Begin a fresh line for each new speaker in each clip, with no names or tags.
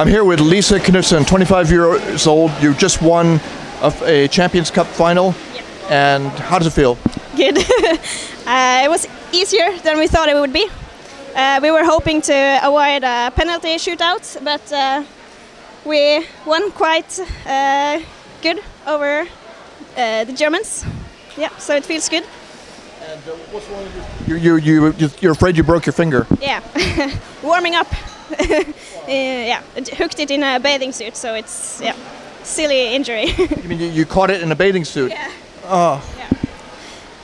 I'm here with Lise Knutsen, 25 years old. You just won a, a Champions Cup final. And how does it feel?
Good. uh, it was easier than we thought it would be. Uh, we were hoping to avoid a penalty shootout, but uh, we won quite uh, good over uh, the Germans. Yeah, so it feels good.
And uh, what's wrong with you? You, you, you? You're afraid you broke your finger.
Yeah, warming up. Uh, yeah, hooked it in a bathing suit, so it's yeah, silly injury.
You mean you, you caught it in a bathing suit?
yeah,
Oh,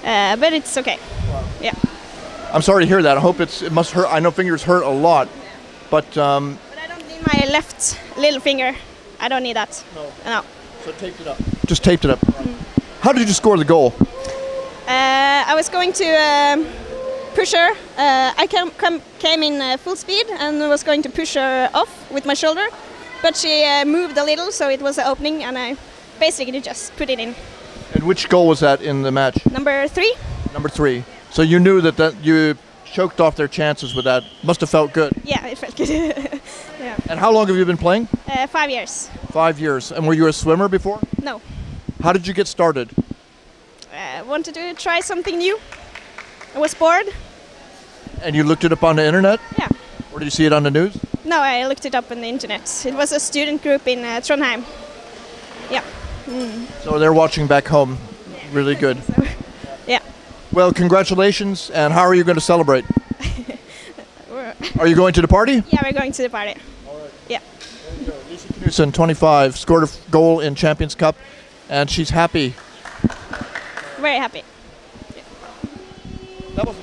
uh, but it's okay. Yeah,
I'm sorry to hear that. I hope it's, it must hurt. I know fingers hurt a lot. But, um,
but I don't need my left little finger. I don't need that.
No.
No.
so taped it up. Just taped it up. How did you score the goal?
Uh, I was going to um, push her. Uh, I came, come, came in uh, full speed and was going to push her off with my shoulder, but she uh, moved a little, so it was an opening, and I basically just put it in.
And which goal was that in the match?
Number three.
Number three. So you knew that, that you choked off their chances with that. Must have felt good.
Yeah, it felt good. yeah.
And how long have you been playing?
Uh, five years.
Five years. And were you a swimmer before?
No.
How did you get started?
Uh, wanted to try something new. I was bored.
And you looked it up on the internet?
Yeah.
Or did you see it on the news?
No, I looked it up on the internet. It was a student group in uh, Trondheim. Yeah.
So they're watching back home. Really good.
So, yeah.
Well, congratulations. And how are you going to celebrate?
We're-
you going to the party?
Yeah, we're going to the party. Yeah.
Lise Knutsen, 25, scored a goal in Champions Cup, and she's happy.
Very happy.
That was